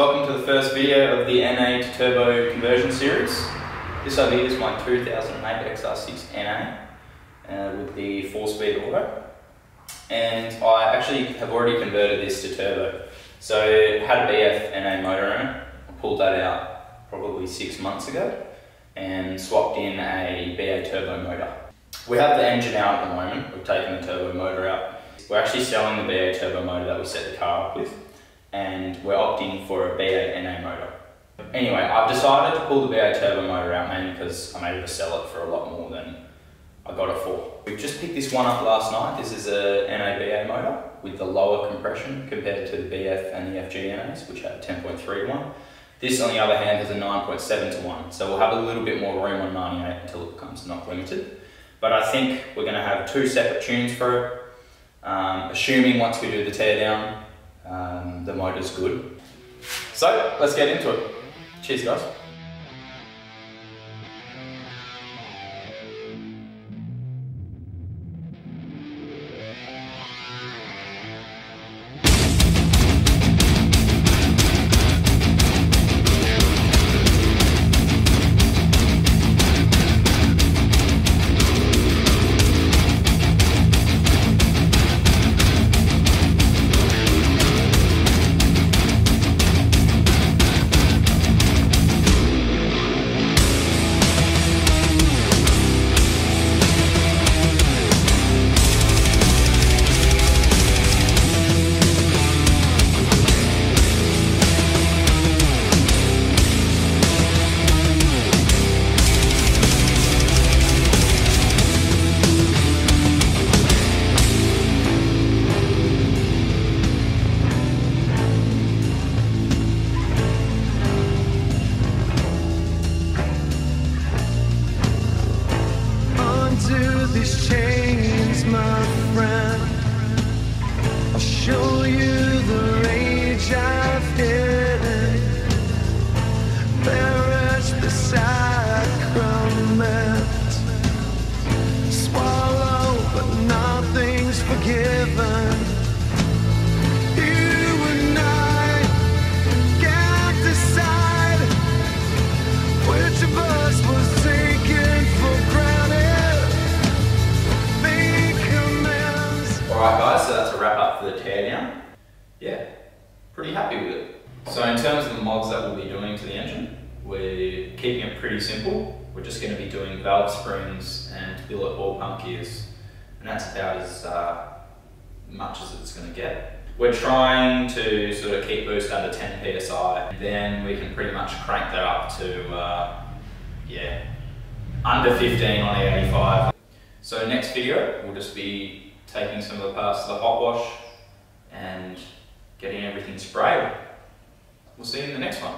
Welcome to the first video of the NA to Turbo conversion series. This over here is my 2008 XR6 NA uh, with the 4-speed auto. And I actually have already converted this to turbo. So it had a BF NA motor in it. I pulled that out probably six months ago and swapped in a BA turbo motor. We have the engine out at the moment, we've taken the turbo motor out. We're actually selling the BA turbo motor that we set the car up with and we're opting for a BA NA motor. Anyway, I've decided to pull the BA turbo motor out mainly because I'm able to sell it for a lot more than I got it for. We've just picked this one up last night. This is a NABA motor with the lower compression compared to the BF and the FG NAs, which have 10.3 to 1. This, on the other hand, has a 9.7 to 1, so we'll have a little bit more room on 98 until it becomes knock limited. But I think we're going to have two separate tunes for it, um, assuming once we do the teardown, um, the motor's good. So, let's get into it. Cheers, guys. These chains, my friend. I'll show you the rage I've hidden. Perish the sacrament. Swallow, but nothing's forgiven. Pretty happy with it. So in terms of the mods that we'll be doing to the engine, we're keeping it pretty simple. We're just going to be doing valve springs and billet oil pump gears. And that's about as uh, much as it's going to get. We're trying to sort of keep boost under 10 psi. Then we can pretty much crank that up to, uh, yeah, under 15 on E85. So next video, we'll just be taking some of the parts to the hot wash and getting everything sprayed. We'll see you in the next one.